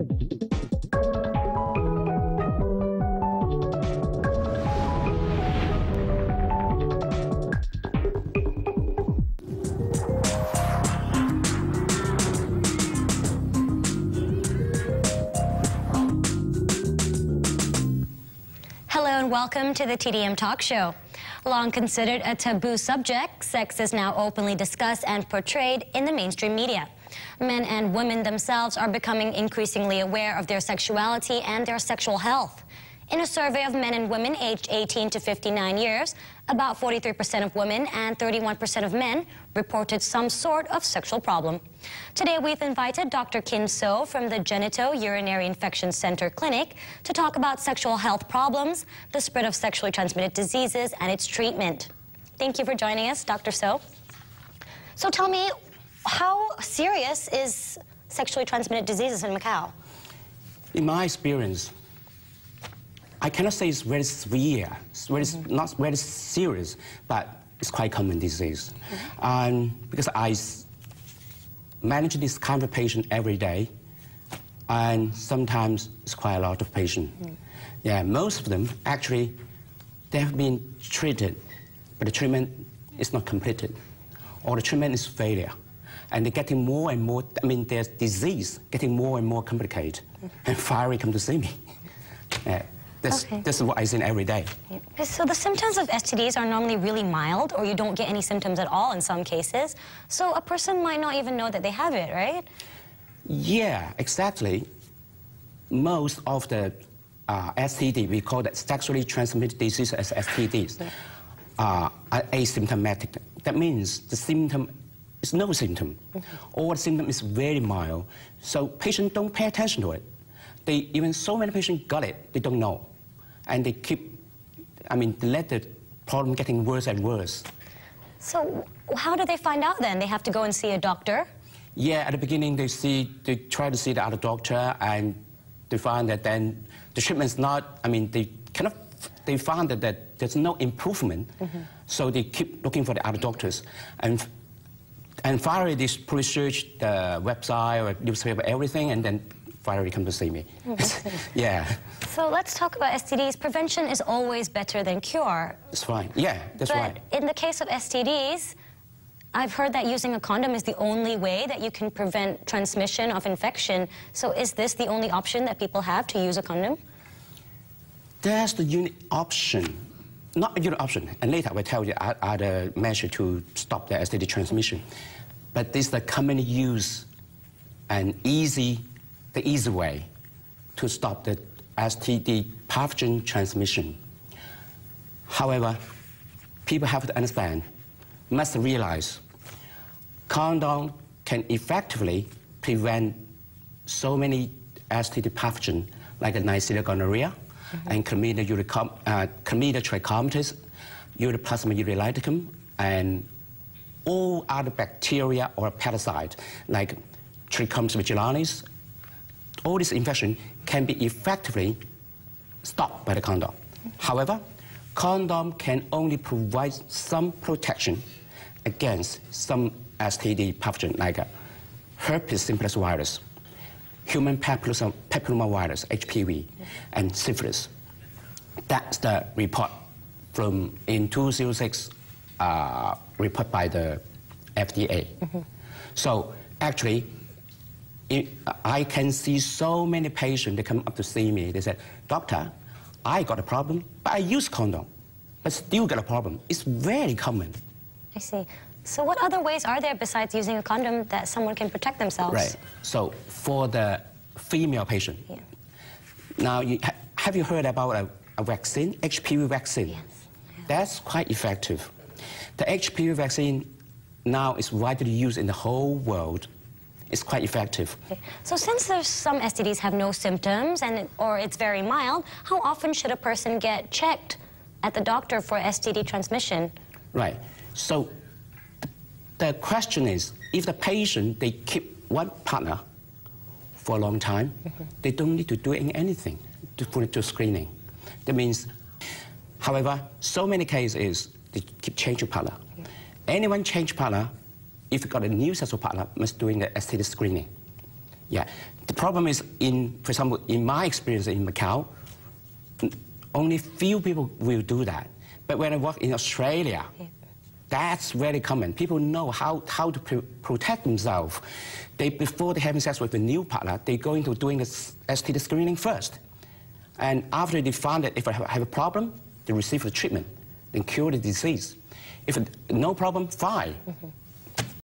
Hello and welcome to the TDM Talk Show. Long considered a taboo subject, sex is now openly discussed and portrayed in the mainstream media. Men and women themselves are becoming increasingly aware of their sexuality and their sexual health. In a survey of men and women aged 18 to 59 years, about 43% of women and 31% of men reported some sort of sexual problem. Today, we've invited Dr. Kin So from the Genito-Urinary Infection Center Clinic to talk about sexual health problems, the spread of sexually transmitted diseases, and its treatment. Thank you for joining us, Dr. So. So tell me, how serious is sexually transmitted diseases in Macau? In my experience, I cannot say it's very severe, it's very, Mm-hmm. not very serious, but it's quite common disease. Mm-hmm. And because I manage this kind of patient every day, and sometimes it's quite a lot of patient. Mm. Yeah, most of them actually they have been treated, but the treatment is not completed, or the treatment is failure, and they're getting more and more. I mean, their disease getting more and more complicated, and finally come to see me. Yeah, that's, Okay. that's what I see every day. So the symptoms of STDs are normally really mild, or you don't get any symptoms at all in some cases. So a person might not even know that they have it, right? Yeah, exactly. Most of the uh, STD, we call that sexually transmitted disease as STDs, uh, are asymptomatic. That means the symptom is no symptom, or the symptom is very mild. So patients don't pay attention to it. They, even so many patients got it, they don't know. And they keep, I mean, they let the problem getting worse and worse. So how do they find out then? They have to go and see a doctor? Yeah, at the beginning they see, they try to see the other doctor, and they find that then the treatment's not. I mean, they kind of they found that, that there's no improvement, mm-hmm. so they keep looking for the other doctors, and and finally they research the website or newspaper, everything, and then finally come to see me. Oh, yeah, So let's talk about STDs. Prevention is always better than cure. that's fine. Yeah, that's but right. in the case of STDs, I've heard that using a condom is the only way that you can prevent transmission of infection. So is this the only option that people have to use a condom? That's the unique option, not a unique option. And later I will tell you other measure to stop the STD transmission. But this is the common use and easy, the easy way to stop the STD pathogen transmission. However, people have to understand, must realize, condom can effectively prevent so many STD pathogens like Neisseria gonorrhea and Chlamydia, uricom- uh, Chlamydia trachomatis, Ureaplasma urealyticum, and all other bacteria or parasites like Trichomonas vaginalis. All these infections can be effectively stopped by the condom. However, condom can only provide some protection against some STD pathogen like herpes simplex virus, human papilloma, papilloma virus, HPV, and syphilis. That's the report from in 2006 uh, report by the FDA. So actually, it, I can see so many patients, they come up to see me, they said, doctor, I got a problem, but I use condom, but still got a problem. It's very common. I see. So what other ways are there besides using a condom that someone can protect themselves? Right. So for the female patient, Yeah. now you, ha, have you heard about a, a vaccine, HPV vaccine? Yes. That's quite effective. The HPV vaccine now is widely used in the whole world. It's quite effective. Okay. So since there's some STDs have no symptoms and or it's very mild, how often should a person get checked at the doctor for STD transmission? Right. So the question is, if the patient they keep one partner for a long time, mm-hmm. they don't need to do anything to put it to screening. That means, however, so many cases is they keep changing partner. Anyone change partner, if you got a new sexual partner, must doing the STD screening. Yeah. The problem is, in, for example, in my experience in Macau, only few people will do that. But when I work in Australia, yeah. That's very common. People know how, how to pr protect themselves. They, before they having sex with a new partner, they go into doing a STD screening first. And after they find that if I have a problem, they receive the treatment, then cure the disease. If no problem, fine. Mm -hmm.